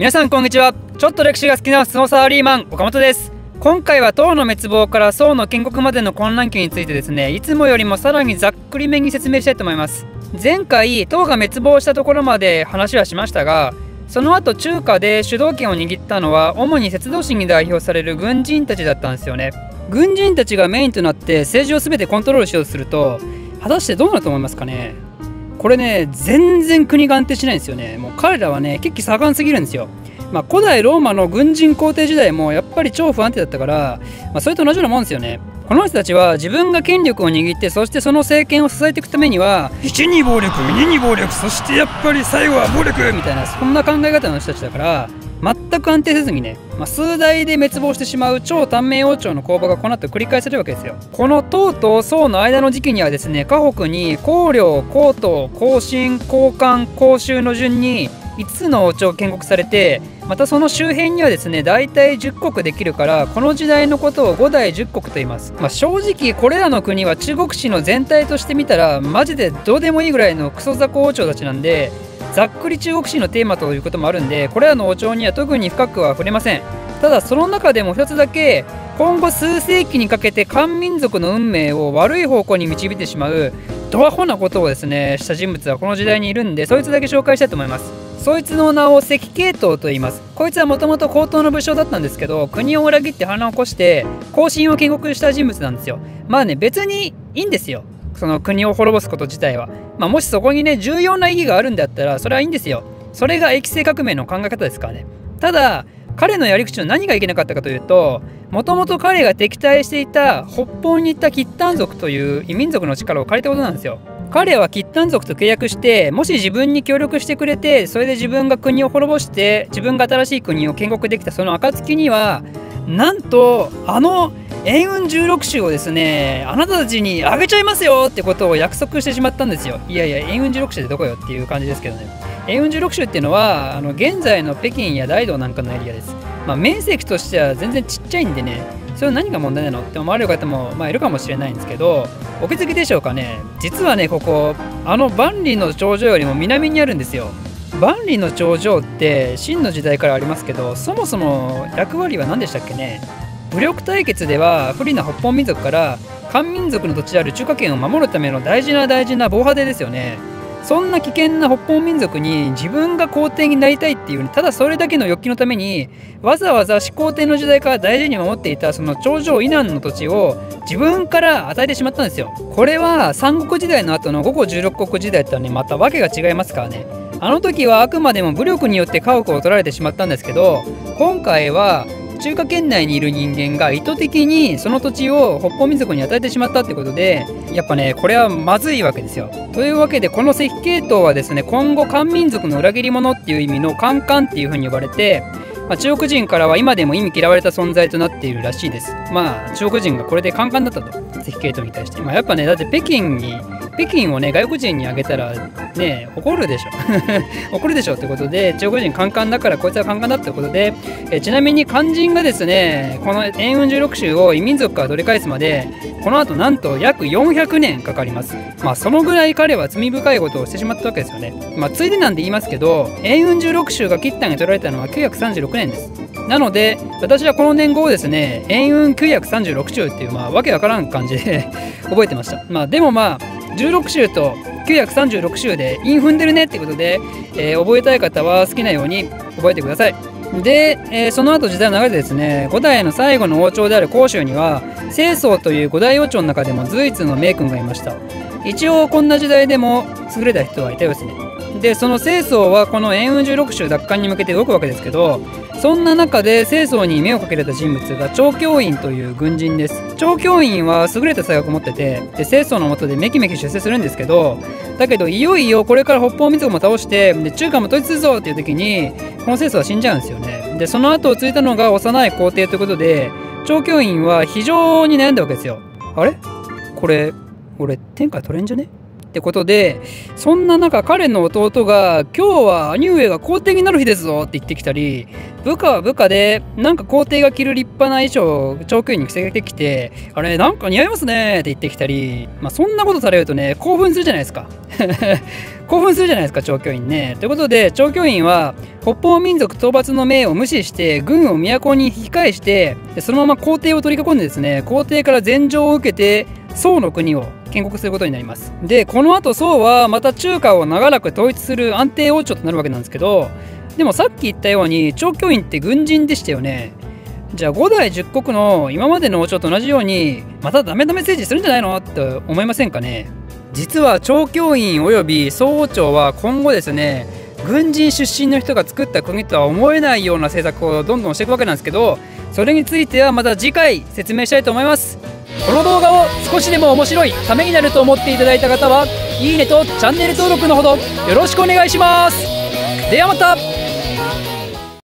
皆さんこんにちは。ちょっと歴史が好きなスノーサーリーマン岡本です。今回は唐の滅亡から宋の建国までの混乱期についてですねいつもよりもさらにざっくりめに説明したいと思います。前回唐が滅亡したところまで話はしましたがその後中華で主導権を握ったのは主に節道市に代表される軍人たちだったんですよね。軍人たちがメインとなって政治を全てコントロールしようとすると果たしてどうなると思いますかね？これね全然国が安定しないんですよね。もう彼らはね結構盛んすぎるんですよ。まあ、古代ローマの軍人皇帝時代もやっぱり超不安定だったから、まあ、それと同じようなもんですよね。この人たちは自分が権力を握ってそしてその政権を支えていくためには1に暴力2に暴力そしてやっぱり最後は暴力みたいなそんな考え方の人たちだから全く安定せずにね、まあ、数代で滅亡してしまう超短命王朝の攻防がこの後繰り返されるわけですよ。この唐と宋の間の時期にはですね河北に高陵高東高新高官高州の順に5つの王朝建国されてまたその周辺にはですね大体10国できるからこの時代のことを5代10国と言います、まあ、正直これらの国は中国史の全体として見たらマジでどうでもいいぐらいのクソ雑魚王朝たちなんでざっくり中国史のテーマということもあるんでこれらの王朝には特に深くは触れません。ただその中でも一つだけ今後数世紀にかけて漢民族の運命を悪い方向に導いてしまうドアホなことをですねした人物はこの時代にいるんでそいつだけ紹介したいと思います。そいつの名を赤系統と言います。こいつはもともと高等の武将だったんですけど国を裏切って鼻を起こして後進を建国した人物なんですよ。まあね別にいいんですよ。その国を滅ぼすこと自体は、まあ、もしそこにね重要な意義があるんだったらそれはいいんですよ。それが液政革命の考え方ですからね。ただ彼のやり口の何がいけなかったかというともともと彼が敵対していた北方に行ったキッタン族という異民族の力を借りたことなんですよ。彼はキッタン族と契約してもし自分に協力してくれてそれで自分が国を滅ぼして自分が新しい国を建国できたその暁にはなんとあの援運16州をですねあなたたちにあげちゃいますよってことを約束してしまったんですよ。いやいや援運16州ってどこよっていう感じですけどね。援運16州っていうのはあの現在の北京や大道なんかのエリアです。まあ、面積としては全然ちっちゃいんでね。それは何が問題なの？って思われる方も、まあ、いるかもしれないんですけどお気づきでしょうかね？実はねここあの万里の長城よりも南にあるんですよ。万里の長城って秦の時代からありますけどそもそも役割は何でしたっけね？武力対決では不利な北方民族から漢民族の土地である中華圏を守るための大事な大事な防波堤ですよね。そんな危険な北方民族に自分が皇帝になりたいっていうただそれだけの欲求のためにわざわざ始皇帝の時代から大事に守っていたその頂上以南の土地を自分から与えてしまったんですよ。これは三国時代の後の五五十六国時代とはねまた訳が違いますからねあの時はあくまでも武力によって家屋を取られてしまったんですけど今回は中華圏内にいる人間が意図的にその土地を北方民族に与えてしまったってことでやっぱねこれはまずいわけですよ。というわけでこの石系統はですね今後漢民族の裏切り者っていう意味のカンカンっていう風に呼ばれてまあ、中国人からは今でも意味嫌われた存在となっているらしいです。まあ中国人がこれでカンカンだったと石系統に対して。まあ、やっぱねだって北京に北京をね外国人にあげたらね怒るでしょ。怒るでしょってことで中国人カンカンだからこいつはカンカンだってことでえちなみに肝心がですねこの円運16州を異民族から取り返すまでこの後なんと約400年かかります。まあそのぐらい彼は罪深いことをしてしまったわけですよね。まあついでなんで言いますけど円運16州が切ったに取られたのは936年です。なので私はこの年号をですね円運936州っていうまあわけわからん感じで 覚えてました。まあでもまあ16週と936週で韻踏んでるねってことで、えー、覚えたい方は好きなように覚えてください。で、えー、その後時代の流れでですね五代の最後の王朝である甲州には清宗という五代王朝の中でも随一の名君がいました一応こんな時代でも優れた人はいたようですねでその清宗はこの円運16州奪還に向けて動くわけですけどそんな中で清掃に目をかけられた人物が張教員という軍人です。張教員は優れた才学を持っててで清掃の下でめきめき出世するんですけどだけどいよいよこれから北方民族も倒してで中華も統一するぞっていう時にこの清掃は死んじゃうんですよね。でその後を継いだのが幼い皇帝ということで張教員は非常に悩んだわけですよ。あれ？これ俺天下取れんじゃね？ってことでそんな中彼の弟が「今日は兄上が皇帝になる日ですぞ」って言ってきたり部下は部下でなんか皇帝が着る立派な衣装を長距離に着せてきて「あれなんか似合いますね」って言ってきたり、まあ、そんなことされるとね興奮するじゃないですか。興奮するじゃないですか長距離ね。ということで長距離は北方民族討伐の命を無視して軍を都に引き返してそのまま皇帝を取り囲んでですね皇帝から禅譲を受けて宋の国を建国することになります。でこの後宋はまた中華を長らく統一する安定王朝となるわけなんですけどでもさっき言ったように長距院って軍人でしたよね。じゃあ5代10国の今までの王朝と同じようにまたダメダメ政治するんじゃないのって思いませんかね。実は長教員及び総王朝は今後ですね軍人出身の人が作った国とは思えないような政策をどんどんしていくわけなんですけどそれについてはまた次回説明したいと思います。この動画を少しでも面白いためになると思っていただいた方はいいねとチャンネル登録のほどよろしくお願いします。ではまた。